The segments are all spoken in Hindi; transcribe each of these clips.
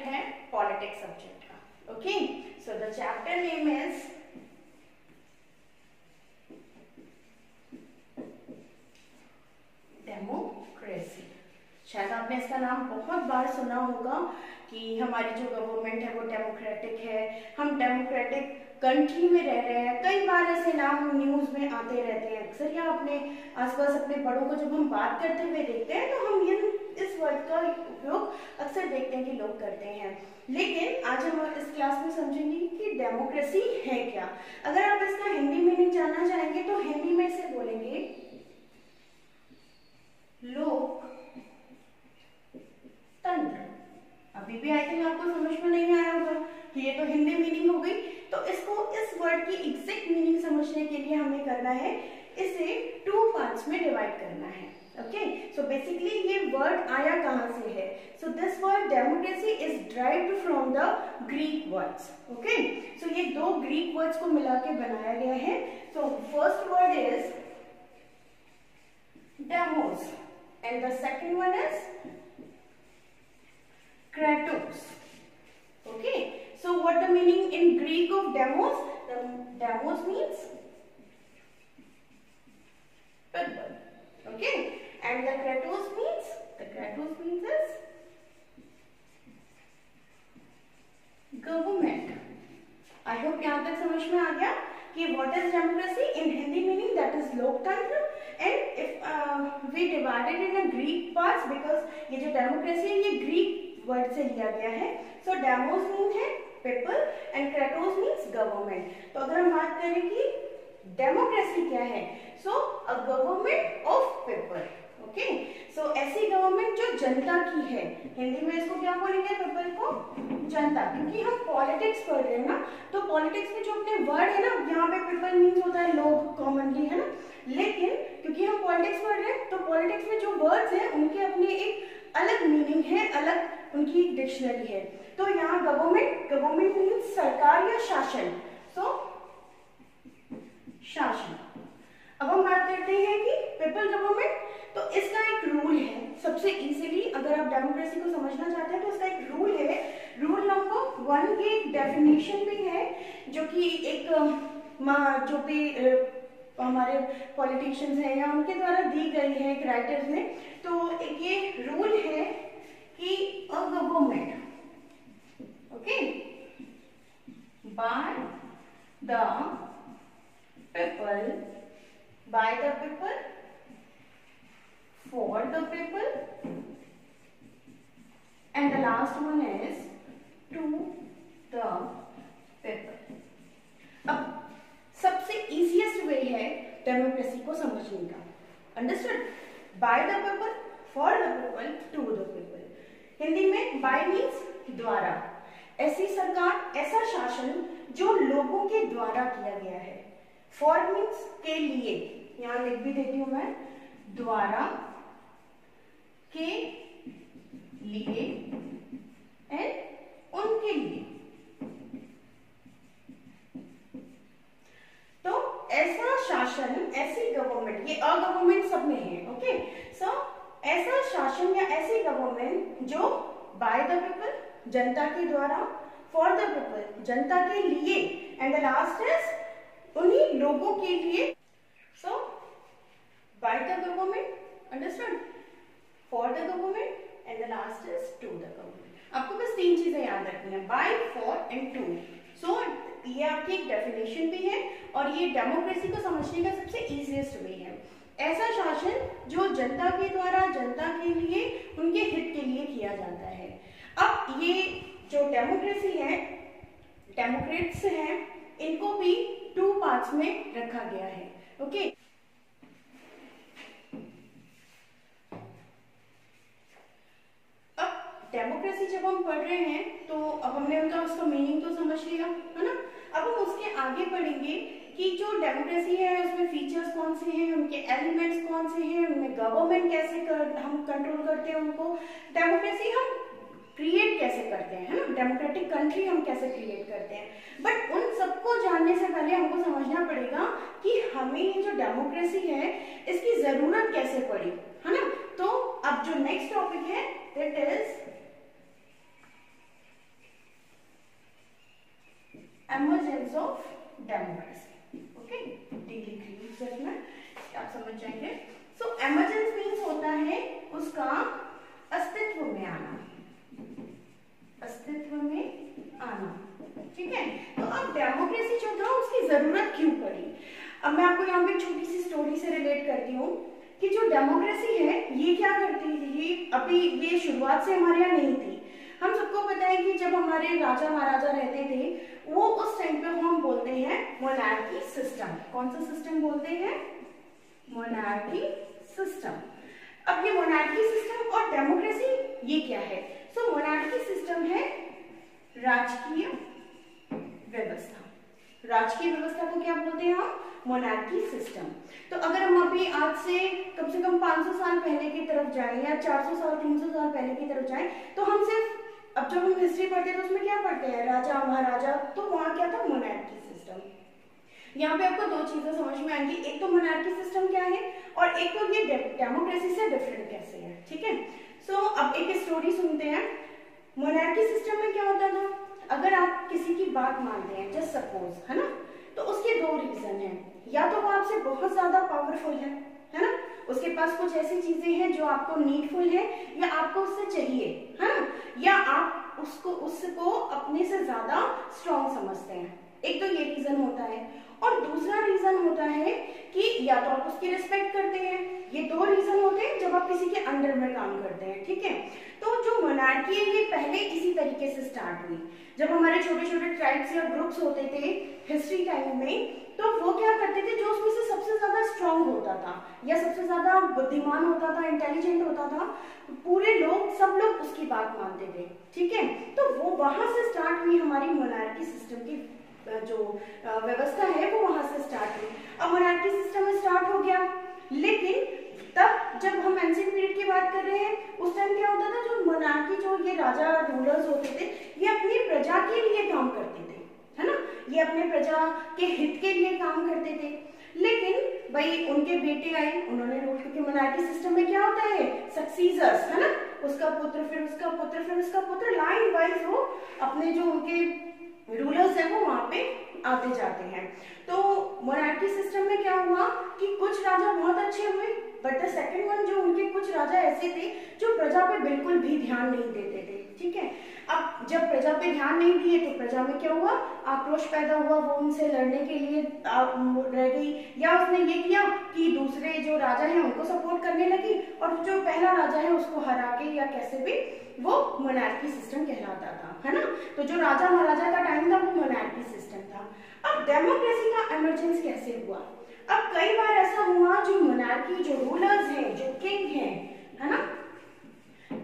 चैप्टर है पॉलिटिक्स सब्जेक्ट का। Okay so the chapter name is democracy शायद आपने इसका नाम बहुत बार सुना होगा कि हमारी जो गवर्नमेंट है, वो डेमोक्रेटिक है। हम डेमोक्रेटिक कंट्री में रह रहे हैं। कई बार ऐसे नाम न्यूज़ में आते रहते हैं। अक्सर या अपने आसपास अपने बड़ों को जब हम बात करते हुए देखते हैं तो हम इन इस वर्ड का उपयोग अक्सर देखते हैं कि लोग करते हैं। लेकिन आज हम इस क्लास में समझेंगे कि डेमोक्रेसी है क्या। अगर आप इसका हिंदी मीनिंग जानना चाहेंगे तो हिंदी में इसे बोलेंगे लोक तंत्र अभी भी आई थिंक आपको समझ में नहीं आया होगा ये तो हिंदी मीनिंग हो गई। तो इसको इस वर्ड की एग्जैक्ट मीनिंग समझने के लिए हमें करना है, इसे टू पार्ट्स में डिवाइड करना है ओके सो बेसिकली ये वर्ड आया कहाँ से है? So this word democracy is derived from the Greek words okay so ये दो ग्रीक वर्ड्स को मिला के बनाया गया है। So first word is demos and the second one is kratos, okay? So what the meaning in greek of demos the demos means okay and the kratos means the kratos means is government i hope yahan tak samajh mein aa gaya कि what is democracy in hindi meaning that is loktantra and if uh, we divided in a greek parts because ये जो democracy है ये greek वर्ड से लिया गया है सो डेमोस मीन है people and kratos means government. तो अगर हम बात करें कि डेमोक्रेसी क्या है so a government of people okay so ऐसी गवर्नमेंट जो जनता की है, हिंदी में इसको क्या बोलेंगे पीपल को? जनता, क्योंकि हम पॉलिटिक्स पढ़ रहे हैं ना तो पॉलिटिक्स में जो अपने वर्ड है ना, यहाँ पे पीपल मीन्स होता है लोग कॉमनली है ना? लेकिन, क्योंकि हम पॉलिटिक्स पढ़ रहे हैं तो पॉलिटिक्स में जो वर्ड्स हैं, उनके अपने एक अलग मीनिंग है, अलग उनकी डिक्शनरी है। तो यहाँ गवर्नमेंट गवर्नमेंट मीन्स सरकार या शासन? सो so, शासन। अब हम बात करते हैं कि पीपल गवर्नमेंट तो इसका एक रूल है। सबसे इजीली अगर आप डेमोक्रेसी को समझना चाहते हैं तो इसका एक रूल है। रूल नंबर वन की एक डेफिनेशन भी है जो कि एक जो भी हमारे पॉलिटिशियंस हैं या उनके द्वारा दी गई है एक राइटर्स ने तो एक ये रूल है कि a government okay by the people by the people for the people and the last one is to the people अब सबसे इजीएस्ट वे है डेमोक्रेसी को समझने का। Understood by the people for the people to the people Hindi में बाय मीन्स द्वारा। ऐसी सरकार, ऐसा शासन जो लोगों के द्वारा किया गया है। फॉर मीन्स के लिए, यहाँ लिख भी देती हूँ मैं, द्वारा के लिए एंड उनके लिए। तो ऐसा शासन, ऐसी गवर्नमेंट ये अ गवर्नमेंट सब में है ओके सो ऐसा शासन या ऐसी गवर्नमेंट जो बाय द पीपल जनता के द्वारा फॉर द पीपल जनता के लिए एंड द लास्ट इज़ उन्हीं लोगों के लिए। So by the government understand for the government and the last is to the government आपको बस तीन चीज़ें याद रखनी है। By for and to so ये आपकी एक डेफिनेशन भी है, और ये डेमोक्रेसी को समझने का सबसे इजीएस्ट वे है। ऐसा शासन जो जनता के द्वारा, जनता के लिए, उनके हित के लिए किया जाता है। अब ये जो डेमोक्रेसी है डेमोक्रेट्स हैं इनको भी टू पार्ट्स में रखा गया है ओके? अब डेमोक्रेसी जब हम पढ़ रहे हैं तो अब हमने उनका उसका मीनिंग तो समझ लिया है ना? अब हम उसके आगे पढ़ेंगे कि जो डेमोक्रेसी है उसमें फीचर्स कौन से हैं उनके एलिमेंट्स कौन से हैं उनमें गवर्नमेंट कैसे कर, हम कंट्रोल करते हैं उनको? डेमोक्रेसी हम क्रिएट कैसे करते हैं ना? डेमोक्रेटिक कंट्री हम कैसे क्रिएट करते हैं? बट उन सबको जानने से पहले हमको समझना पड़ेगा कि हमें ये जो डेमोक्रेसी है, इसकी ज़रूरत कैसे पड़ी, है ना? तो अब जो नेक्स्ट टॉपिक है that is emergence of democracy okay D लिख रही आप समझ जाएँगे। सो एमरजेंस मीन्स होता है उसका अस्तित्व में आना। अस्तित्व में आना। ठीक है? तो अब डेमोक्रेसी जो था उसकी ज़रूरत क्यों पड़ी? अब मैं आपको यहाँ पे छोटी सी स्टोरी से रिलेट करती हूँ कि जो डेमोक्रेसी है, ये क्या करती थी? अभी, ये शुरुआत से हमारे यहाँ नहीं थी। हम सबको पता है कि जब हमारे राजा महाराजा रहते थे, वो उस टाइम पे हम बोलते हैं मोनार्की सिस्टम कौन सा सिस्टम बोलते हैं? मोनार्की सिस्टम अब ये मोनार्की सिस्टम और डेमोक्रेसी ये क्या है? सो मोनार्की सिस्टम है राजकीय व्यवस्था। राजकीय व्यवस्था को क्या बोलते हैं हम? मोनार्की सिस्टम तो अगर हम अभी आज से कम से कम 500 साल पहले की तरफ़ जाएँ या 400 साल 300 साल पहले की तरफ़ जाएँ तो हम सिर्फ़, अब जब हम हिस्ट्री पढ़ते हैं तो उसमें क्या पढ़ते हैं? राजा, महाराजा तो वहाँ क्या था? मोनार्की सिस्टम यहाँ पे आपको दो चीज़ें समझ में आएँगी। एक तो मोनार्की सिस्टम क्या है और एक तो ये डेमोक्रेसी से डिफरेंट कैसे है, ठीक है? सो so, अब एक स्टोरी सुनते हैं। मोनार्की सिस्टम में क्या होता था? अगर आप किसी की बात मानते हैं जस्ट सपोज़ है ना? तो उसके दो रीजन है। या तो वो आपसे बहुत ज़्यादा पावरफुल है है ना? उसके पास कुछ ऐसी चीज़ें हैं जो आपको नीडफुल है या आपको उससे चाहिए है ना? या आप उसको उसको अपने से ज़्यादा स्ट्रॉन्ग समझते हैं। एक तो ये रीजन होता है। और दूसरा रीजन होता है कि या तो आप उसकी रिस्पेक्ट करते हैं। ये दो रीजन होते हैं जब आप किसी के अंडर में काम करते हैं, ठीक है? तो जो मोनार्की है, ये पहले इसी तरीके से स्टार्ट हुई। जब हमारे छोटे छोटे ट्राइब्स या ग्रुप्स होते थे हिस्ट्री टाइम में तो वो क्या करते थे? जो उसमें से सबसे ज़्यादा स्ट्रांग होता था या सबसे ज़्यादा बुद्धिमान होता था इंटेलिजेंट होता था, पूरे लोग, सब लोग उसकी बात मानते थे, ठीक है? तो वो वहाँ से स्टार्ट हुई हमारी मोनार्की सिस्टम की जो व्यवस्था है, वो वहाँ से स्टार्ट हुई। अब मोनार्की सिस्टम स्टार्ट हो गया। लेकिन तब जब हम एंशियंट पीरियड की बात कर रहे हैं, उस टाइम क्या होता था? जो मनार्की जो ये राजा रूलर्स होते थे, ये अपनी प्रजा के लिए काम करते थे, है ना? ये अपने प्रजा के हित के लिए काम करते थे। लेकिन भाई, उनके बेटे आए, उन्होंने रूल क्योंकि मोनार्की सिस्टम में क्या होता है? सक्सीजर्स है ना? उसका पुत्र, फिर उसका पुत्र, फिर उसका पुत्र लाइन वाइज वो अपने जो उनके रूलर्स है वो वहाँ पे आते जाते हैं। तो मोनार्की सिस्टम में क्या हुआ कि कुछ राजा बहुत अच्छे हुए बट द सेकंड वन जो उनके कुछ राजा ऐसे थे जो प्रजा पे बिल्कुल भी ध्यान नहीं देते थे, ठीक है? अब जब प्रजा पे ध्यान नहीं दिए तो प्रजा में क्या हुआ? आक्रोश पैदा हुआ, वो उनसे लड़ने के लिए रह गई। या उसने ये किया कि दूसरे जो राजा है उनको सपोर्ट करने लगी और जो पहला राजा है उसको हरा के या कैसे भी वो मोनार्की सिस्टम कहलाता था। है ना? तो जो राजा महाराजा का टाइम था, वो मोनार्की सिस्टम था। अब डेमोक्रेसी का एमरजेंस कैसे हुआ? अब कई बार ऐसा हुआ, जो मोनार्की जो रूलर्स हैं, जो किंग हैं, है ना?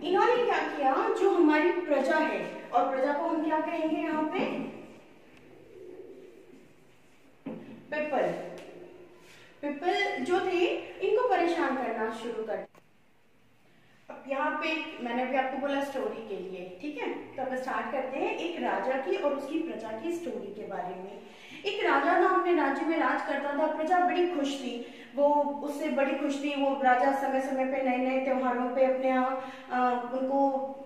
इन्होंने क्या किया, जो हमारी प्रजा है, और प्रजा को हम क्या कहेंगे यहाँ पे? पिपल पिपल जो थे, इनको परेशान करना शुरू कर पे मैंने भी आपको बोला स्टोरी के लिए, ठीक है? तो अब स्टार्ट करते हैं एक राजा की और उसकी प्रजा की स्टोरी के बारे में। एक राजा था अपने राज्य में राज करता था, प्रजा बड़ी खुश थी। वो उससे बड़ी खुश थी, वो राजा समय समय पे नए नए त्योहारों पे अपने यहाँ उनको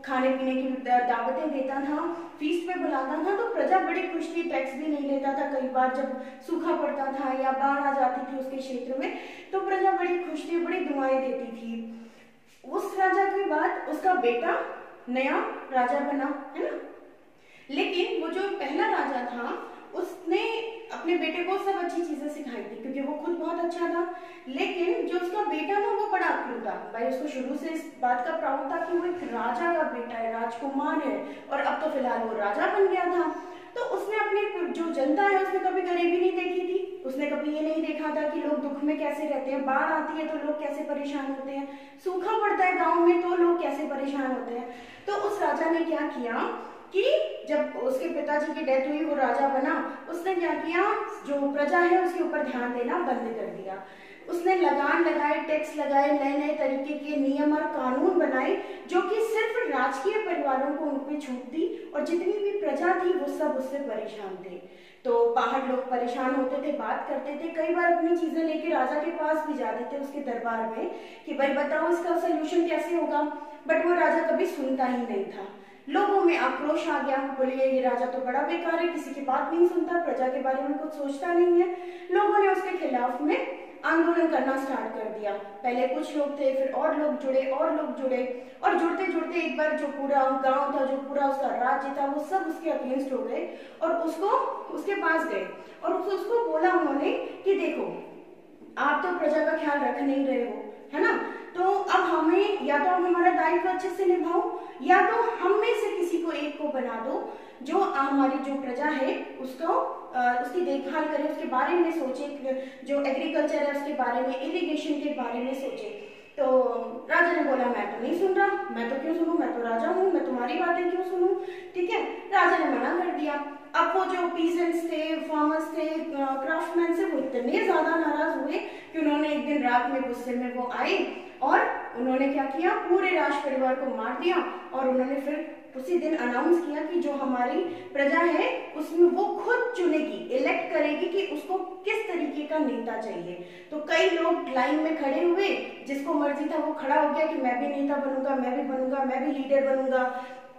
खाने पीने की दावतें देता था फ़ीस पे बुलाता था तो प्रजा बड़ी खुश थी टैक्स भी नहीं लेता था, कई बार जब सूखा पड़ता था या बाढ़ आ जाती थी उसके क्षेत्र में तो प्रजा बड़ी खुश थी, बड़ी दुआएँ देती थी। उस राजा के बाद उसका बेटा नया राजा बना, है ना? लेकिन वो जो पहला राजा था, उसने अपने बेटे को सब अच्छी चीज़ें सिखाई थी, क्योंकि वो खुद बहुत अच्छा था। लेकिन जो उसका बेटा था, वो बड़ा अक्लू था। भाई, उसको शुरू से इस बात का प्राउड था कि वो एक राजा का बेटा है, राजकुमार है, और अब तो फ़िलहाल वो राजा बन गया था। तो उसने अपने जो जनता है, उसने कभी गरीबी नहीं देखी थी। उसने कभी ये नहीं देखा था कि लोग दुख में कैसे रहते हैं। बाढ़ आती है तो लोग कैसे परेशान होते हैं? सूखा पड़ता है गाँव में तो लोग कैसे परेशान होते हैं? तो उस राजा ने क्या किया कि जब उसके पिताजी की डेथ हुई, वो राजा बना, उसने क्या किया? जो प्रजा है उसके ऊपर ध्यान देना बंद कर दिया। उसने लगान लगाए, टैक्स लगाए नए नए तरीके के नियम और कानून बनाए, जो कि सिर्फ़ राजकीय परिवारों को उन पर छूट दी और जितनी भी प्रजा थी, वो सब उससे परेशान थे। तो बाहर लोग परेशान होते थे, बात करते थे। कई बार अपनी चीज़ें लेके राजा के पास भी जाते थे उसके दरबार में कि भाई बताओ इसका सोल्यूशन कैसे होगा। बट वो राजा कभी सुनता ही नहीं था। लोगों में आक्रोश आ गया। बोले, ये राजा तो बड़ा बेकार है, किसी की बात नहीं सुनता, प्रजा के बारे में कुछ सोचता नहीं है। लोगों ने उसके खिलाफ में आंदोलन करना स्टार्ट कर दिया। पहले कुछ लोग थे, फिर और लोग जुड़े, और लोग जुड़े। और जुड़ते जुड़ते एक बार जो पूरा गाँव था, जो पूरा उसका राज्य था, वो सब उसके अगेंस्ट हो गए और उसको, उसके पास गए। और उसको बोला उन्होंने कि देखो, आप तो प्रजा का ख्याल रख नहीं रहे हो। है ना? तो अब हमें या तो आप हमारा दायित्व अच्छे से निभाओ, या तो हम में से किसी को एक को बना दो, जो हमारी जो प्रजा है, उसको उसकी देखभाल करे, उसके बारे में सोचे, जो एग्रीकल्चर है, उसके बारे में इरिगेशन के बारे में सोचे। तो राजा ने बोला, मैं तो नहीं सुन रहा, मैं तो क्यों सुनूं? मैं तो राजा हूँ, मैं तुम्हारी बातें क्यों सुनूं? ठीक है? राजा ने मना कर दिया। अब वो जो पीजेंट्स थे फार्मर्स थे क्राफ्टमैन से वो इतने ज़्यादा नाराज़ हुए कि उन्होंने एक दिन रात में गुस्से में वो आए और उन्होंने क्या किया? पूरे राज परिवार को मार दिया और उन्होंने फिर उसी दिन अनाउंस किया कि जो हमारी प्रजा है, उसमें वो खुद चुनेगी इलेक्ट करेगी कि उसको किस तरीके का नेता चाहिए। तो कई लोग लाइन में खड़े हुए, जिसको मर्ज़ी था वो खड़ा हो गया कि मैं भी नेता बनूँगा, मैं भी बनूँगा, मैं भी लीडर बनूँगा।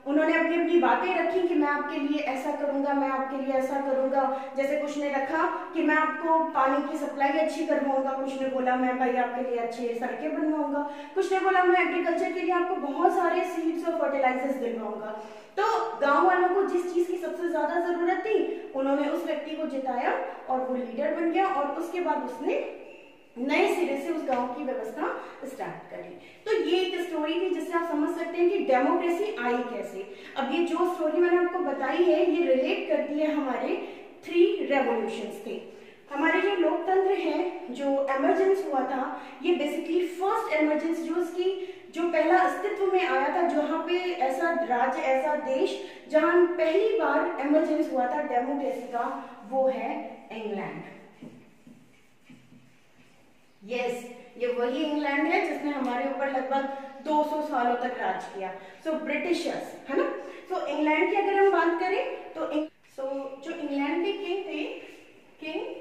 उन्होंने अपनी अपनी बातें रखी कि मैं आपके लिए ऐसा करूँगा, मैं आपके लिए ऐसा करूँगा। जैसे कुछ ने रखा कि मैं आपको पानी की सप्लाई अच्छी करवाऊँगा, कुछ ने बोला मैं भाई आपके लिए अच्छे सड़कें बनवाऊँगा। कुछ ने बोला मैं एग्रीकल्चर के लिए आपको बहुत सारे सीड्स और फर्टिलाइजर्स दिलवाऊँगा। तो गाँव वालों को जिस चीज़ की सबसे ज़्यादा ज़रूरत थी, उन्होंने उस व्यक्ति को जिताया और वो लीडर बन गया और उसके बाद उसने नए सिरे से उस गाँव की व्यवस्था स्टार्ट करी। तो ये एक स्टोरी थी जिससे आप समझ सकते हैं कि डेमोक्रेसी आई कैसे। अब ये जो स्टोरी मैंने आपको बताई है, ये रिलेट करती है हमारे थ्री रेवोल्यूशन थे हमारे जो लोकतंत्र है, जो एमरजेंस हुआ था, ये बेसिकली फ़र्स्ट एमरजेंस जो उसकी, जो पहला अस्तित्व में आया था, जहाँ पे ऐसा राज्य, ऐसा देश, जहाँ पहली बार एमरजेंस हुआ था डेमोक्रेसी का, वो है इंग्लैंड yes, ये वही इंग्लैंड है जिसने हमारे ऊपर लगभग 200 सालों तक राज किया। सो ब्रिटिशर्स है ना? सो so, इंग्लैंड की अगर हम बात करें तो सो so, जो इंग्लैंड के किंग थे किंग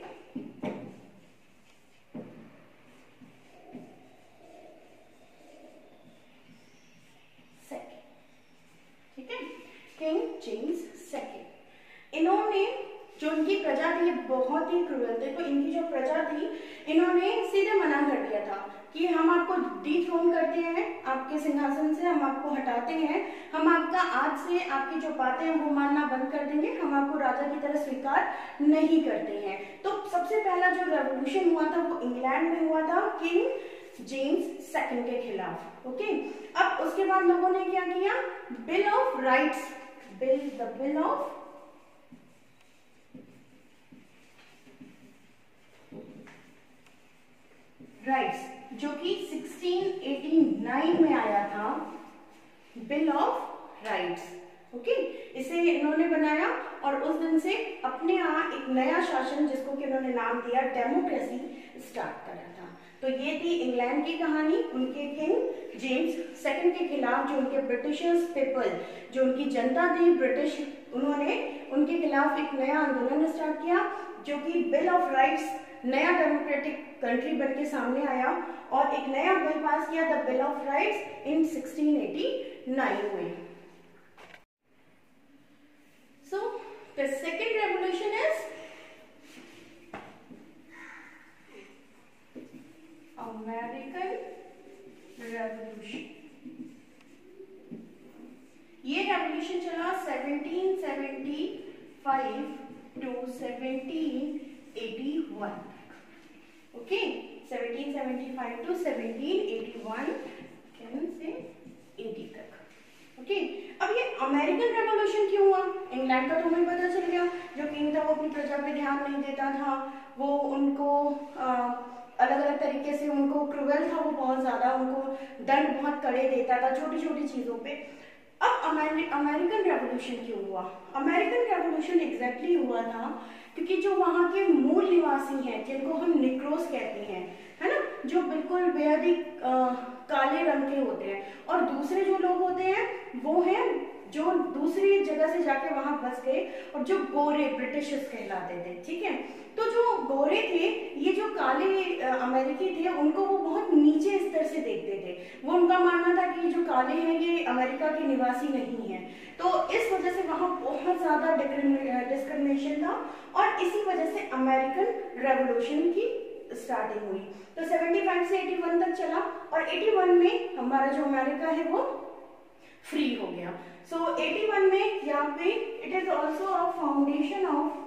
ठीक है? किंग जेम्स सेकेंड इन्होंने जो इनकी प्रजा थी, ये बहुत ही क्रूरल थे। तो इनकी जो प्रजा थी, इन्होंने सीधे मना कर दिया था कि हम आपको थ्रोन करते हैं, आपके सिंहासन से हम आपको हटाते हैं, हम आपका आज से आपकी जो बातें हैं वो मानना बंद कर देंगे, हम आपको राजा की तरह स्वीकार नहीं करते हैं। तो सबसे पहला जो रेवोल्यूशन हुआ था वो इंग्लैंड में हुआ था किंग जेम्स सेकंड के खिलाफ ओके अब उसके बाद लोगों ने क्या किया? Bill of rights bill the bill of rights जो कि 1689 में आया था, बिल ऑफ़ राइट्स, ओके? इसे इन्होंने बनाया और उस दिन से अपने यहाँ एक नया शासन, जिसको कि उन्होंने नाम दिया, डेमोक्रेसी स्टार्ट करा था। तो ये थी इंग्लैंड की कहानी, उनके किंग जेम्स सेकंड के खिलाफ जो उनके ब्रिटिशर्स पीपल जो उनकी जनता थी, ब्रिटिश, उन्होंने उनके खिलाफ एक नया आंदोलन स्टार्ट किया, जो कि बिल ऑफ़ राइट्स नया डेमोक्रेटिक कंट्री बन के सामने आया और एक नया बिल पास किया the bill of rights in 1689 में so the second revolution is American revolution ये रेवोल्यूशन चला 1775 to 1781 okay 1775 to 1781 can say 80 तक ओके अब ये अमेरिकन रेवोल्यूशन क्यों हुआ इंग्लैंड का तो हमें पता चल गया जो किंग था वो अपनी प्रजा पे ध्यान नहीं देता था वो उनको अलग अलग तरीके से उनको क्रूवल था वो बहुत ज़्यादा उनको दंड बहुत कड़े देता था छोटी छोटी चीज़ों पे अब अमेरिकन रेवोल्यूशन क्यों हुआ अमेरिकन रेवोल्यूशन एग्जैक्टली हुआ था क्योंकि जो वहाँ के मूल निवासी हैं जिनको हम निक्रोस कहते हैं है ना जो बिल्कुल बेहद ही काले रंग के होते हैं और दूसरे जगह से जाके वहाँ बस गए और जो गोरे ब्रिटिशर्स कहलाते थे, ठीक है? तो जो गोरे थे, ये जो काले अमेरिकी थे, उनको वो बहुत नीचे स्तर से देखते थे। वो उनका मानना था कि जो काले हैं, ये अमेरिका के निवासी नहीं है। तो इस वजह से वहाँ बहुत ज़्यादा डिस्क्रिमिनेशन था और इसी वजह से अमेरिकन रेवोल्यूशन की स्टार्टिंग हुई। तो 75 से 81 तक चला और 81 में हमारा जो अमेरिका है, वो फ्री हो गया। So, 81 में यहाँ पे it is also a foundation of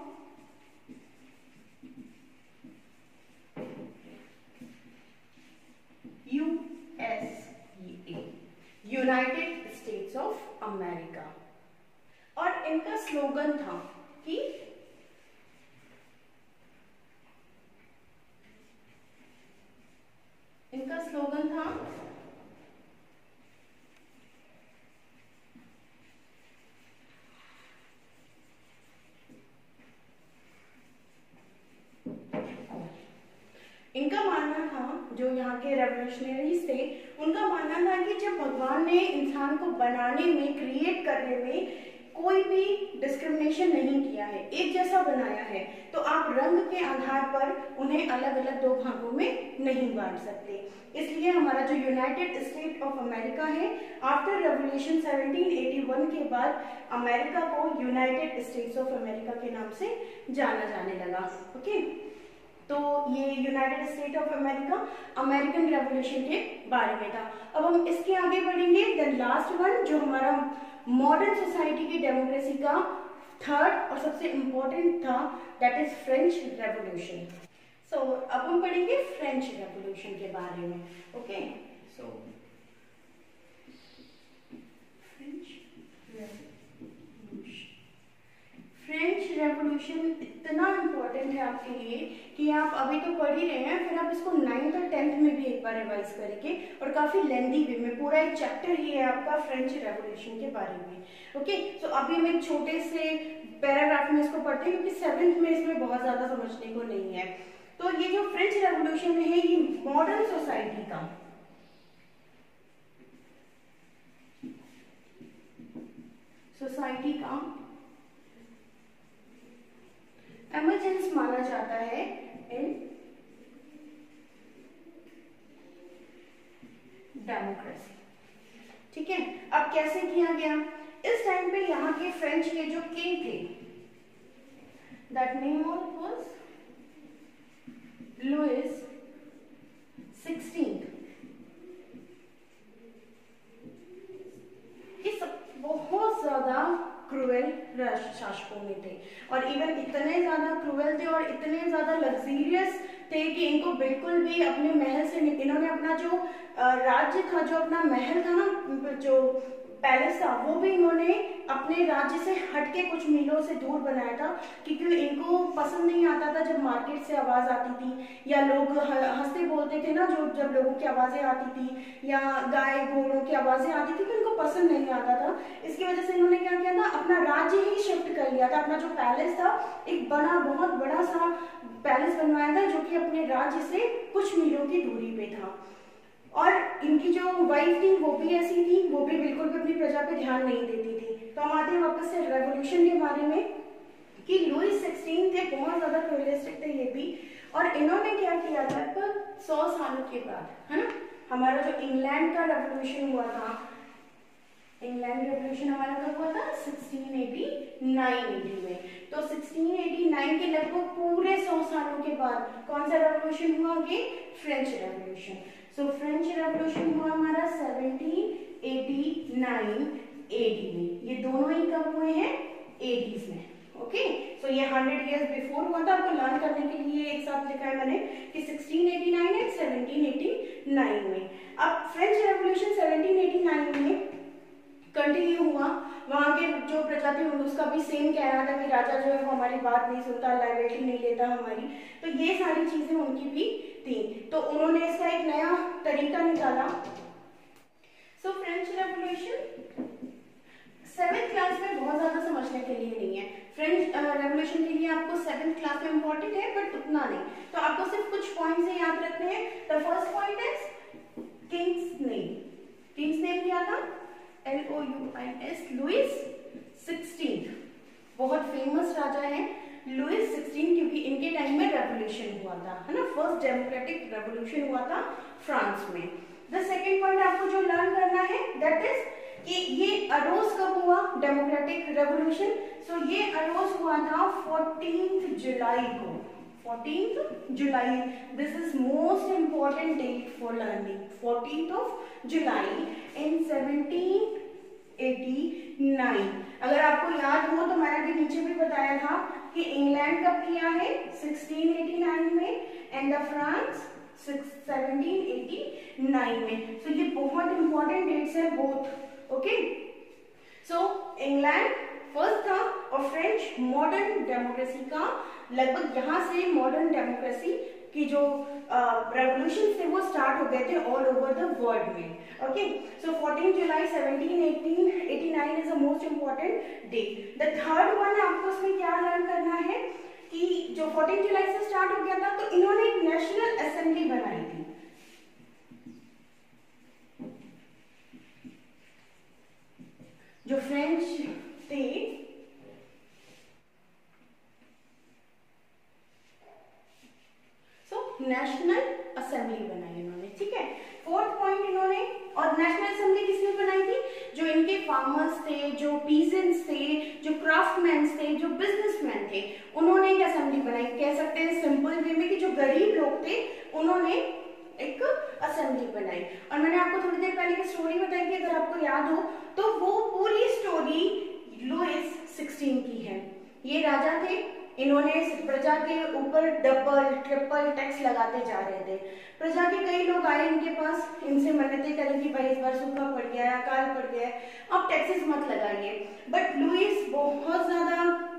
United States of America और इनका स्लोगन था कि इनका स्लोगन था इनका मानना था, जो यहाँ के रेवोल्यूशनरीज थे, उनका मानना था कि जब भगवान ने इंसान को बनाने में क्रिएट करने में कोई भी डिस्क्रिमिनेशन नहीं किया है, एक जैसा बनाया है तो आप रंग के आधार पर उन्हें अलग अलग दो भागों में नहीं बांट सकते। इसलिए हमारा जो यूनाइटेड स्टेट ऑफ़ अमेरिका है आफ्टर रेवोल्यूशन 1781 के बाद अमेरिका को यूनाइटेड स्टेट्स ऑफ़ अमेरिका के नाम से जाना जाने लगा ओके तो ये United State of America American revolution के बारे में था। अब हम इसके आगे बढ़ेंगे। देन लास्ट वन जो हमारा मॉडर्न सोसाइटी की डेमोक्रेसी का थर्ड और सबसे इम्पोर्टेंट था that is French revolution so अब हम पढ़ेंगे फ्रेंच रेवोल्यूशन के बारे में। ओके सो फ्रेंच रेवोल्यूशन इतना इम्पोर्टेंट है आपके लिए कि आप अभी तो पढ़ ही रहे हैं, फिर आप इसको नाइन्थ और टेंथ में भी एक बार रिवाइज करेंगे और काफ़ी लेंदी वे में, पूरा एक चैप्टर ही है आपका फ्रेंच रेवोल्यूशन के बारे में। ओके सो अभी हम एक छोटे से पैराग्राफ में इसको पढ़ते हैं, क्योंकि सेवेंथ में इसमें बहुत ज़्यादा समझने को नहीं है। तो ये जो फ्रेंच रेवोल्यूशन है, ये मॉडर्न सोसाइटी का। सोसाइटी का। एमरजेंस माना जाता है इन डेमोक्रेसी ठीक है? अब कैसे किया गया? इस टाइम पे यहाँ के फ्रेंच के जो किंग थे that name of was Louis sixteen ये सब बहुत ज़्यादा क्रूएल शासकों में थे। और इवन इतने ज़्यादा क्रूएल थे और इतने ज़्यादा लग्जीरियस थे कि इनको बिल्कुल भी अपने महल से इन्होंने अपना जो राज्य था, जो अपना महल था ना, जो पैलेस था, वो भी इन्होंने अपने राज्य से हटके कुछ मीलों से दूर बनाया था क्योंकि इनको पसंद नहीं आता था जब मार्केट से आवाज़ आती थी, या लोग हँसते बोलते थे ना जो जब लोगों की आवाज़ें आती थी, या गाय घोड़ों की आवाज़ें आती थी तो इनको पसंद नहीं आता था। इसकी वजह से इन्होंने क्या किया था, अपना राज्य ही शिफ्ट कर लिया था। अपना जो पैलेस था, एक बड़ा, बहुत बड़ा सा पैलेस बनवाया था, जो कि अपने राज्य से कुछ मीलों की दूरी पे था। और इनकी जो वाइफ थी, वो भी ऐसी थी, वो भी बिल्कुल भी अपनी प्रजा पे ध्यान नहीं देती थी। तो हम आते हैं वापस से रेवोल्यूशन के बारे में। कि लुइस सिक्सटीन थे, बहुत ज़्यादा क्रोलिस्टिक थे ये भी। और इन्होंने क्या किया था? पर सौ सालों के बाद, है ना? हमारा जो इंग्लैंड का रेवोल्यूशन हुआ था, इंग्लैंड रेवोल्यूशन हमारा कब हुआ था? 1689 में। तो 1689 के लगभग पूरे सौ सालों के बाद कौन सा रेवोल्यूशन हुआ ये French revolution so French revolution हुआ हमारा 1789 एडी में। ये दोनों ही कब हुए हैं? एडीज में। ओके सो ये 100 इयर्स बिफोर हुआ था, आपको लर्न करने के लिए एक साथ लिखा है मैंने कि 1689 एंड 1789 में। अब फ्रेंच रेवोल्यूशन 1789 में कंटिन्यू हुआ। वहाँ के जो प्रजा थी उसका भी सेम कहना था कि राजा जो है, वो हमारी बात नहीं सुनता लाइबिलिटी नहीं लेता हमारी। तो ये सारी चीज़ें उनकी भी थी। तो उन्होंने इसका एक नया तरीका निकाला। So French revolution seventh class में बहुत ज़्यादा समझने के लिए नहीं है। फ्रेंच रेवोल्यूशन के लिए आपको सेवेंथ क्लास में इंपॉर्टेंट है बट उतना नहीं। तो आपको सिर्फ़ कुछ पॉइंट्स याद रखने हैं। The first point is king's name king's name क्या था? L O U I S Louis sixteen बहुत फ़ेमस राजा हैं लुइस सिक्सटीन क्योंकि इनके टाइम में रेवोल्यूशन हुआ था, है ना? फ़र्स्ट डेमोक्रेटिक रेवोल्यूशन हुआ था फ्रांस में। द सेकेंड पॉइंट आपको जो लर्न करना है दैट इज़ कि ये अरोज कब हुआ? डेमोक्रेटिक रेवोल्यूशन सो ये अरोज हुआ था फोर्टीन जुलाई को। Fourteen July this is most important date for learning fourteen of July in seventeen eighty nine अगर आपको याद हो तो मैंने अभी नीचे भी बताया था कि इंग्लैंड कब किया है? 1689 में। एंड द फ्रांस 1789 में। सो so, ये बहुत इंपॉर्टेंट डेट्स है both okay so England first था और फ्रेंच मॉडर्न डेमोक्रेसी का, लगभग यहाँ से मॉडर्न डेमोक्रेसी की जो रेवोल्यूशन थे वो स्टार्ट हो गए थे ऑल ओवर द वर्ल्ड में. Okay so 14 July 1789 is the most important day the third one आपको इसमें क्या लर्न करना है? कि जो 14 जुलाई से स्टार्ट हो गया था तो इन्होंने एक नेशनल असेंबली बनाई थी. जो फ्रेंच थे सो नेशनल असेंबली बनाई इन्होंने, ठीक है? फोर्थ पॉइंट इन्होंने, और नेशनल असेंबली किसने बनाई थी? जो इनके फार्मर्स थे, जो पीजेंट्स थे, जो क्राफ्टमैन थे, जो बिजनेसमैन थे, उन्होंने एक असेंबली बनाई। कह सकते हैं सिंपल वे में कि जो गरीब लोग थे, उन्होंने असेंबली बनाई और मैंने आपको थोड़ी देर पहले की स्टोरी बताई थी, अगर आपको याद हो तो वो पूरी स्टोरी लुइस सिक्सटीन की है। ये राजा थे, इन्होंने प्रजा के ऊपर डबल ट्रिपल टैक्स लगाते जा रहे थे। प्रजा के कई लोग आए इनके पास, इनसे मन्नते करें कि भाई इस बार सूखा पड़ गया है अकाल पड़ गया है, अब टैक्सेस मत लगाइए। बट लुइस बहुत ज़्यादा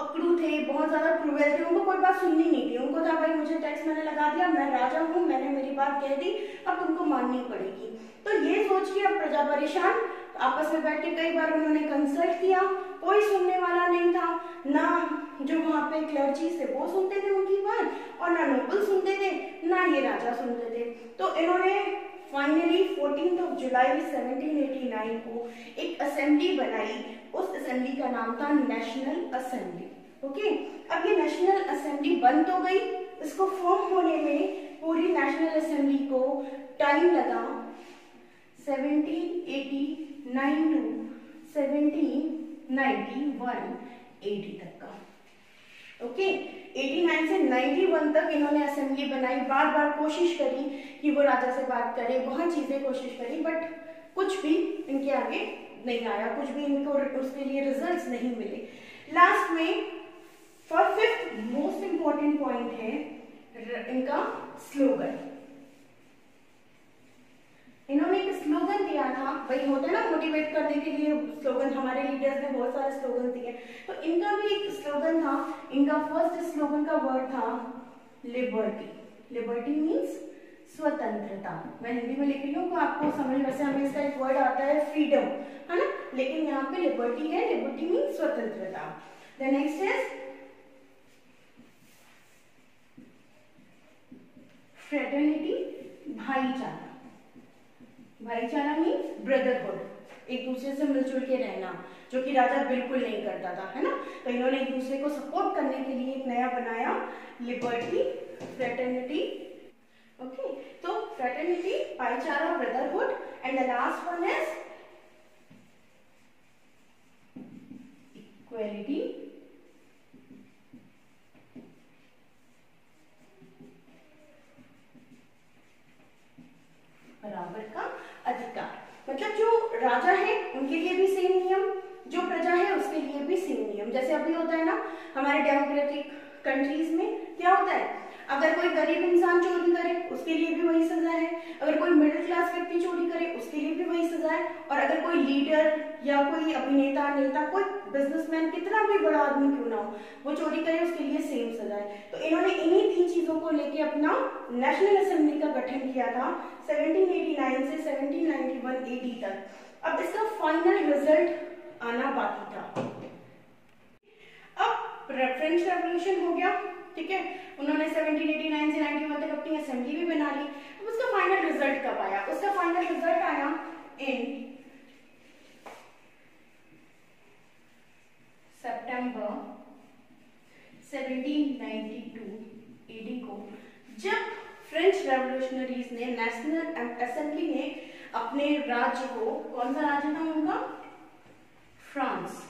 अकड़ू थे, बहुत ज़्यादा क्रूएल थे, उनको कोई बात सुननी नहीं थी। उनको था, भाई, मुझे टैक्स मैंने लगा दिया, मैं राजा हूँ, मैंने मेरी बात कह दी, अब तुमको माननी पड़ेगी। तो ये सोच के अब प्रजा परेशान। आपस में बैठ के कई बार उन्होंने कंसल्ट किया, कोई सुनने वाला नहीं था। ना जो वहाँ पे क्लर्जीज थे, वो सुनते थे उनकी बात, और ना नोबल सुनते थे, ना ये राजा सुनते थे। तो इन्होंने फाइनली फोर्टीन ऑफ़ जुलाई 1789 को एक असेंबली बनाई। उस असेंबली का नाम था नेशनल असेंबली ओके अब ये नेशनल असेंबली बन तो गई, इसको फॉर्म होने में पूरी नेशनल असेंबली को टाइम लगा। 1789 टू 1791 80 तक का। Okay okay? 89 से 91 तक इन्होंने असेंबली बनाई। बार बार कोशिश करी कि वो राजा से बात करे, बहुत चीज़ें कोशिश करी बट कुछ भी इनके आगे नहीं आया। कुछ भी इनको उसके लिए रिजल्ट्स नहीं मिले। लास्ट में for fifth most important point है इनका स्लोगन इन्होंने एक स्लोगन दिया था, वही होता है ना मोटिवेट करने के लिए स्लोगन हमारे लीडर्स ने बहुत सारे स्लोगन दिए। तो इनका भी एक स्लोगन था, इनका फ़र्स्ट स्लोगन का वर्ड था लिबर्टी लिबर्टी मीन्स स्वतंत्रता. मैं हिंदी में लिख रही हूँ तो आपको समझ, वैसे हमें इसका एक वर्ड आता है फ्रीडम है ना? लेकिन यहाँ पे लिबर्टी है लिबर्टी मीन्स स्वतंत्रता. द नेक्स्ट इज़ फ्रेटर्निटी भाईचारा भाईचारा मीन्स ब्रदरहुड एक दूसरे से मिलजुल के रहना, जो कि राजा बिल्कुल नहीं करता था, है ना? तो इन्होंने एक दूसरे को सपोर्ट करने के लिए एक नया बनाया लिबर्टी फ्रेटर्निटी ओके तो फ्रेटर्निटी भाईचारा brotherhood and the last one is equality बराबर का अधिकार। मतलब जो राजा है, उनके लिए भी सेम नियम, जो प्रजा है, उसके लिए भी सेम नियम। जैसे अभी होता है ना, हमारे डेमोक्रेटिक कंट्रीज़ में क्या होता है? अगर कोई गरीब इंसान चोरी करे, उसके लिए भी वही सजा है। अगर कोई मिडिल क्लास व्यक्ति चोरी करे, उसके लिए भी वही सजा है। और अगर कोई लीडर या कोई अभिनेता नेता कोई बिजनेसमैन कितना भी बड़ा आदमी क्यों ना हो, वो चोरी करे, उसके लिए सेम सजा है। तो इन्होंने इन्हीं तीन चीज़ों को लेके अपना नेशनल असेंबली का गठन किया था 1789 से 1791 एडी तक। अब इसका फाइनल रिज़ल्ट आना बाकी था। अब रेफरेंस रेवोल्यूशन हो गया, ठीक है? उन्होंने 1789 से 91 तक अपनी असेंबली भी बना ली। अब उसका फाइनल रिज़ल्ट कब आया? उसका फाइनल रिज़ल्ट आया इन सितंबर 1792 एडी को, जब फ्रेंच रेवोल्यूशनरीज ने नेशनल असेंबली ने अपने राज्य को, कौन सा राज्य था उनका? फ्रांस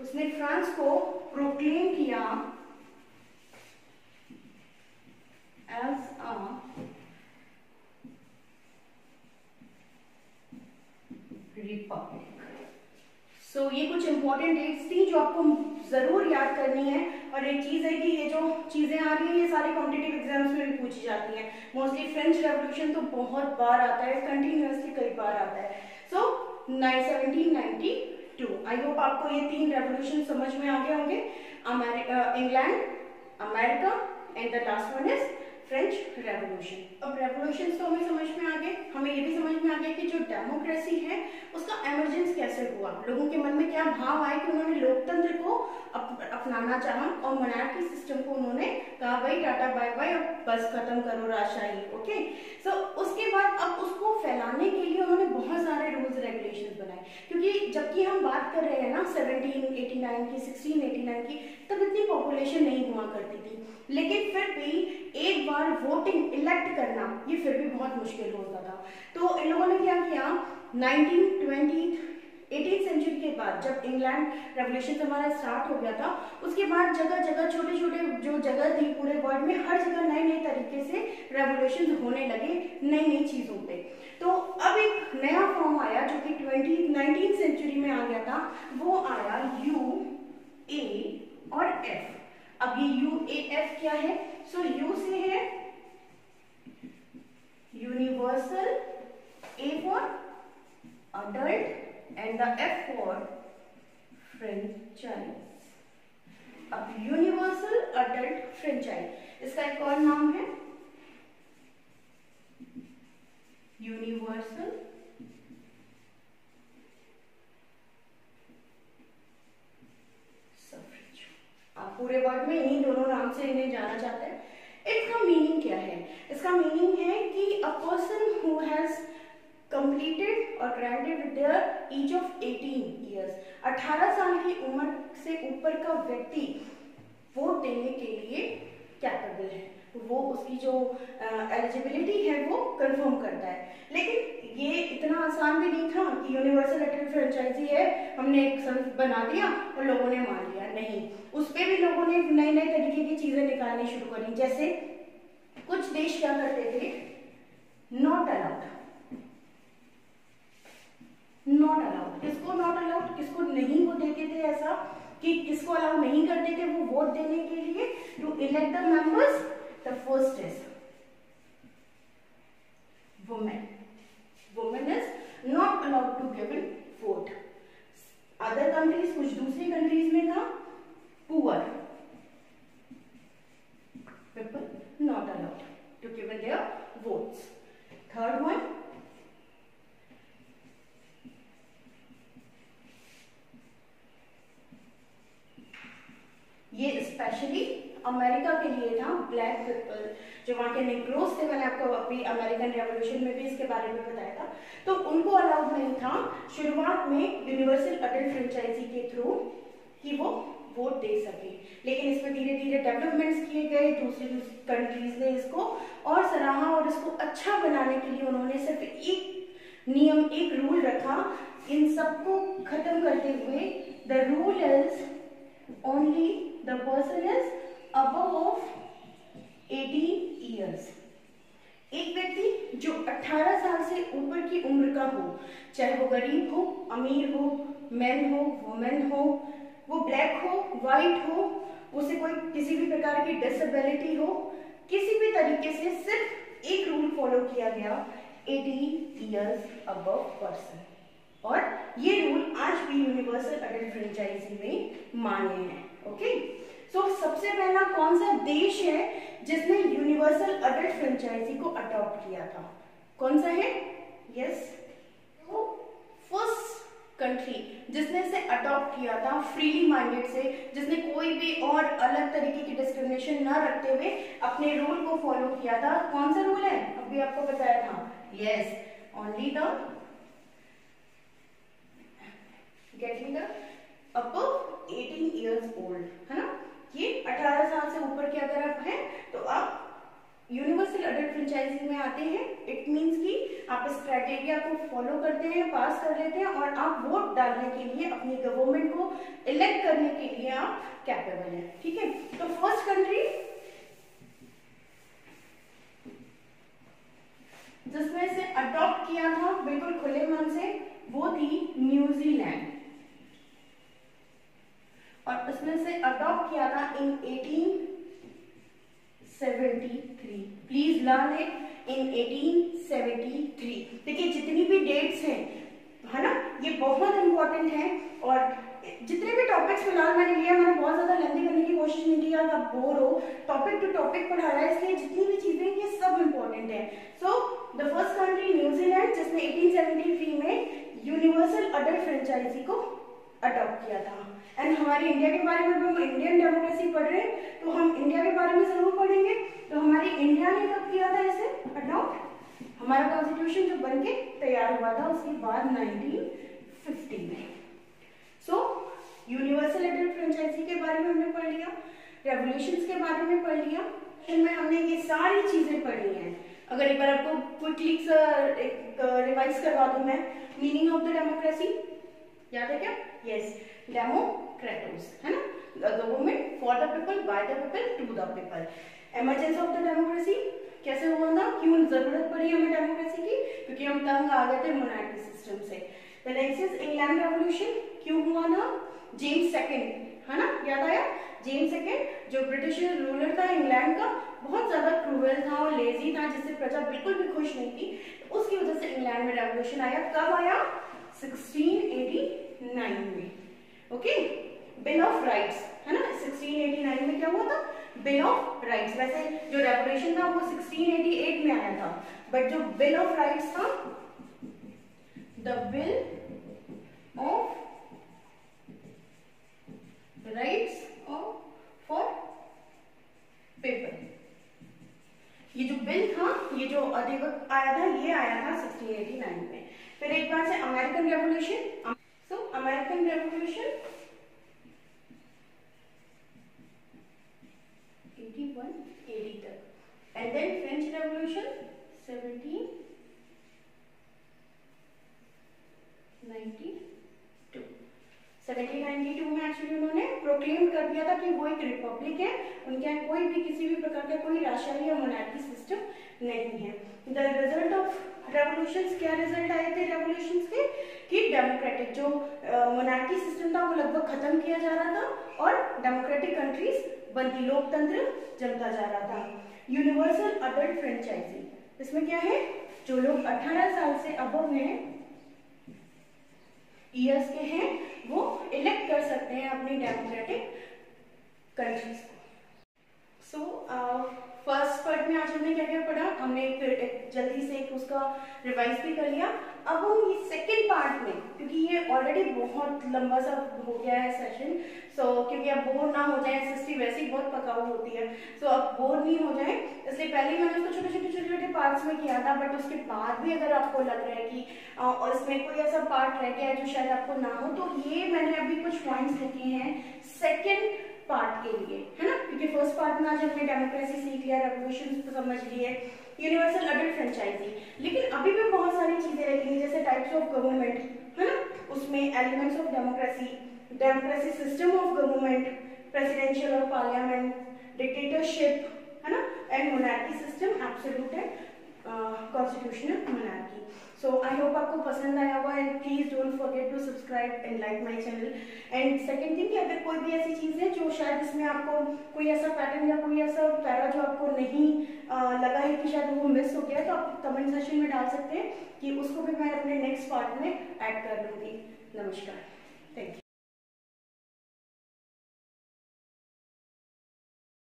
उसने फ्रांस को प्रोक्लेम किया एज अ रिपब्लिक सो ये कुछ इंपॉर्टेंट डेट्स थी जो आपको ज़रूर याद करनी है और एक चीज़ है कि ये जो चीज़ें आ रही हैं, ये सारे कॉम्पिटेटिव एग्ज़ाम्स में भी पूछी जाती हैं। मोस्टली फ्रेंच रेवोल्यूशन तो बहुत बार आता है कंटिन्यूसली कई बार आता है। So seventeen ninety two I hope आपको ये तीन रेवोल्यूशन समझ में आ गए होंगे. England America and the last one is French revolution अब रेवोल्यूशन तो हमें समझ में आ गए. हमें ये भी समझ में आ गया कि जो डेमोक्रेसी है उसका एमरजेंस कैसे हुआ? लोगों के मन में क्या भाव आए कि उन्होंने लोकतंत्र को अप, अपनाना चाहा और मोनार्की सिस्टम को उन्होंने कहा भाई टाटा बाय बाय अब बस खत्म करो राजशाही ओके सो so, उसके बाद अब उसको फैलाने के लिए उन्होंने बहुत सारे रूल्स रेगुलेशन बनाए। क्योंकि जबकि हम बात कर रहे हैं ना 1789 की 1689 की तब इतनी पॉपुलेशन नहीं हुआ करती थी। लेकिन फिर भी एक बार वोटिंग इलेक्ट करना ये फिर भी बहुत मुश्किल होता था। तो इन लोगों ने क्या किया? 1920 एटीन सेंचुरी के बाद जब इंग्लैंड रेवोल्यूशन हमारा स्टार्ट हो गया था उसके बाद जगह जगह छोटे छोटे जो जगह थी पूरे वर्ल्ड में हर जगह नए नए तरीके से रेवोल्यूशन होने लगे नई नई चीज़ों पे। तो अब एक नया फॉर्म आया जो कि ट्वेंटी नाइनटीन सेंचुरी में आ गया था वो आया यू ए और एफ़ अब ये यू ए एफ़ क्या है? सो so, यू से है universal A for adult and the F for franchise अब यूनिवर्सल अडल्ट फ्रेंचाइज इसका एक और नाम है? यूनिवर्सल पूरे वर्ड में इन्हीं दोनों नाम से इन्हें जाना जाता है। इसका मीनिंग क्या है? इसका मीनिंग है कि a person who has completed और graduated with their age of 18 years 18 साल की उम्र से ऊपर का व्यक्ति वोट देने के लिए कैपेबल है। वो उसकी जो एलिजिबिलिटी है वो कंफर्म करता है। लेकिन ये इतना आसान भी नहीं था। कि यूनिवर्सल अटल फ्रेंचाइजी है। हमने एक संघ बना दिया और लोगों ने मान लिया नहीं। उस पर भी लोगों ने नए नए तरीके की चीज़ें निकालनी शुरू करी। जैसे कुछ देश क्या करते थे? नॉट अलाउड नॉट अलाउड किसको नॉट अलाउड किसको नहीं वो देते थे ऐसा कि किसको अलाउ नहीं करते थे वो वोट देने के लिए? To elect the members the first is women is not allowed to give in vote other countries कुछ दूसरी कंट्रीज़ में था poor people not allowed to give in their votes third one ये स्पेशली अमेरिका के लिए था ब्लैक पीपल जो वहाँ के निग्रोस थे मैंने आपको अभी अमेरिकन रेवोल्यूशन में भी इसके बारे में बताया था तो उनको अलाउड नहीं था शुरुआत में यूनिवर्सल अटल फ्रेंचाइजी के थ्रू कि वो वोट दे सके। लेकिन इसमें धीरे धीरे डेवलपमेंट्स किए गए, दूसरी कंट्रीज़ ने इसको और सराहा और इसको अच्छा बनाने के लिए उन्होंने सिर्फ़ एक नियम, एक रूल रखा। इन सबको खत्म करते हुए the rule is only the person is above of 18 years एक व्यक्ति जो 18 साल से ऊपर की उम्र का हो, चाहे वो गरीब हो, अमीर हो मैन हो वुमेन हो वो ब्लैक हो व्हाइट हो उसे कोई किसी भी प्रकार की डिसेबिलिटी हो किसी भी तरीके से सिर्फ़ एक रूल फॉलो किया गया 18 इयर्स अबव पर्सन और ये रूल आज भी यूनिवर्सल अडल्ट फ्रेंचाइजी में मान्य है ओके सो so, सबसे पहला कौन सा देश है जिसने यूनिवर्सल अडल्ट फ्रेंचाइजी को अडॉप्ट किया था? कौन सा है? यस फ़र्स्ट कंट्री जिसने इसे अडॉप्ट किया था फ्रीली माइंडेड से, जिसने कोई भी और अलग तरीके की डिस्क्रिमिनेशन न रखते हुए अपने रूल को फॉलो किया था। कौन सा रूल है? अभी आपको बताया था। Yes only the getting the above 18 years old है ना? ये 18 साल से ऊपर के अगर आप हैं तो आप यूनिवर्सल अडल्ट फ्रेंचाइजिंग में आते हैं। इट मींस कि आप इस क्राइटेरिया को फॉलो करते हैं पास कर लेते हैं और आप वोट डालने के लिए, अपनी गवर्नमेंट को इलेक्ट करने के लिए आप कैपेबल हैं। ठीक है? तो फ़र्स्ट कंट्री जिसमें से अडॉप्ट किया था, बिल्कुल खुले मन से, वो थी न्यूजीलैंड और उसमें से अडॉप्ट किया था in 1873 please learn it in 1873 देखिए, जितनी भी डेट्स हैं, है ना, ये बहुत इंपॉर्टेंट है और जितने भी टॉपिक्स फ़िलहाल मैंने लिया मैंने बहुत ज़्यादा लेंदी करने की कोशिश नहीं की, आप बोर हो। टॉपिक टू टॉपिक पढ़ाया इसलिए जितनी भी चीज़ें ये सब इंपॉर्टेंट है। So the first country New Zealand जिसने 1873 में यूनिवर्सल अडल्ट फ्रेंचाइजी को अडॉप्ट किया था। एंड हमारे इंडिया के बारे में हम इंडियन डेमोक्रेसी पढ़ रहे हैं तो हम इंडिया के बारे में ज़रूर पढ़ेंगे। तो हमारे इंडिया ने कब किया था इसे? अडॉप्ट हमारा कॉन्स्टिट्यूशन जो बन के तैयार हुआ था, उसके बाद 1950 में। सो यूनिवर्सल एडल्ट फ्रेंचाइजी के बारे में हमने पढ़ लिया रेवोल्यूशन के बारे में पढ़ लिया इनमें हमने ये सारी चीज़ें पढ़ी हैं। अगर एक बार आपको क्विकली रिवाइज करवा दूँ मैं मीनिंग ऑफ़ द डेमोक्रेसी याद है क्या? यस डेमोक्रेटोस है ना? Government for the people by the people to the people emergency of the democracy कैसे हुआ था? क्यों ज़रूरत पड़ी हमें डेमोक्रेसी की? क्योंकि हम तंग आ गए थे मोनार्की सिस्टम से। The next is England revolution क्यों हुआ था? जेम्स सेकंड है ना? याद आया? जेम्स सेकंड जो ब्रिटिश रूलर था इंग्लैंड का, बहुत ज़्यादा क्रूवल था और लेजी था, जिससे प्रजा बिल्कुल भी खुश नहीं थी। तो उसकी वजह से इंग्लैंड में रेवोल्यूशन आया। कब आया? 1689 में। ओके बिल ऑफ़ राइट्स है ना? 1689 में क्या हुआ था? बिल ऑफ़ राइट्स वैसे जो रेवोल्यूशन था वो 1688 में आया था. बट जो बिल ऑफ़ राइट्स था the bill of rights of for paper ये जो बिल था, ये जो अधिवक्त आया था, ये आया था 1689 में. फिर एक बार से अमेरिकन रेवोल्यूशन American Revolution? 81, तक. And then French Revolution? 17, 1792 में एक्चुअली उन्होंने प्रोक्लेम कर दिया था कि वो एक रिपब्लिक है। उनके यहाँ कोई भी किसी भी प्रकार का कोई राष्ट्रीय या मोनार्की सिस्टम नहीं है। द रिज़ल्ट ऑफ़ रेवोल्यूशन क्या रिज़ल्ट आए थे रेवोल्यूशन के? कि डेमोक्रेटिक जो मोनार्की सिस्टम था, वो लगभग खत्म किया जा रहा था और डेमोक्रेटिक कंट्रीज़ बनती लोकतंत्र, जमता जा रहा था। यूनिवर्सल अडल्ट फ्रेंचाइजी इसमें क्या है? जो लोग 18 साल से अबव हैं ईयर्स के हैं, वो इलेक्ट कर सकते हैं अपनी डेमोक्रेटिक कंट्रीज़ को। सो फ़र्स्ट पार्ट में आज हमने क्या क्या पढ़ा? हमने फिर जल्दी से एक उसका रिवाइज भी कर लिया। अब हम ये सेकेंड पार्ट में क्योंकि ये ऑलरेडी बहुत लंबा सा हो गया है सेशन सो so, क्योंकि अब बोर ना हो जाए सिस्टी वैसे ही बहुत पकाऊ होती है सो so, अब बोर नहीं हो जाए इसलिए पहले मैंने उसको छोटे छोटे छोटे छोटे पार्ट्स में किया था बट उसके बाद भी अगर आपको लग रहा है कि और इसमें कोई ऐसा पार्ट रह गया है जो शायद आपको ना हो तो ये मैंने अभी कुछ पॉइंट्स लिखे हैं सेकेंड पार्ट के लिए है ना? क्योंकि फ़र्स्ट पार्ट में आज हमने डेमोक्रेसी सीख लिया रेवोल्यूशन समझ लिए यूनिवर्सल अडल्ट फ्रेंचाइजी लेकिन अभी भी बहुत सारी चीज़ें रहेंगी जैसे टाइप्स ऑफ़ गवर्नमेंट है ना? उसमें elements of democracy democracy system of government presidential और पार्लियामेंट डिक्टेटरशिप है ना? And monarchy system absolute and constitutional monarchy so I hope आपको पसंद आया हुआ and please don't forget to subscribe and like my channel and second thing अगर कोई भी ऐसी चीज़ है जो शायद इसमें आपको कोई ऐसा पैटर्न या कोई ऐसा पैरा जो आपको नहीं आ, लगा है कि शायद वो मिस हो गया तो आप कमेंट सेशन में डाल सकते हैं कि उसको भी मैं अपने नेक्स्ट पार्ट में ऐड कर दूँगी. नमस्कार. Thank you